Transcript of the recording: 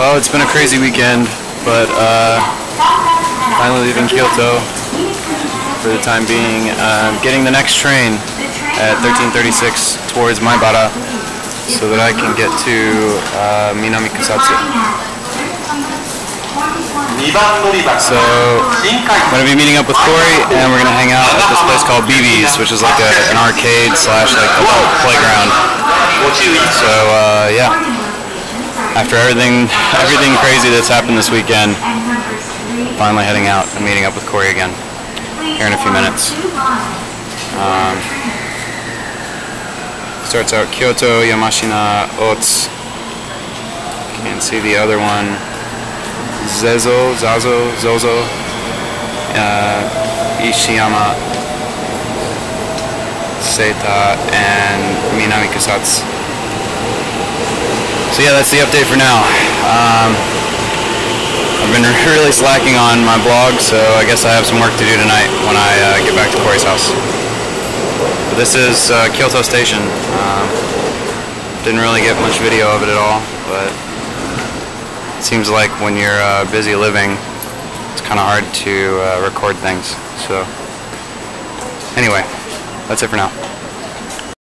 Well, it's been a crazy weekend, but uh, finally leaving Kyoto for the time being. Uh, getting the next train at 1336 towards Maibara so that I can get to uh, Minami Kusatsu. So, I'm going to be meeting up with Corey, and we're going to hang out at this place called BB's, which is like a, an arcade slash like a playground. So, uh, yeah after everything everything crazy that's happened this weekend, finally heading out and meeting up with Corey again here in a few minutes. Um, starts out Kyoto, Yamashina, Otsu. Can't see the other one. Zezo, Zazo, Zozo, uh, Ishiyama, Seita, and Minami Kusatsu. So yeah, that's the update for now. Um, I've been really slacking on my blog, so I guess I have some work to do tonight when I uh, get back to Corey's house. But this is uh, Kyoto Station. Um, didn't really get much video of it at all, but it seems like when you're uh, busy living, it's kind of hard to uh, record things. So anyway, that's it for now.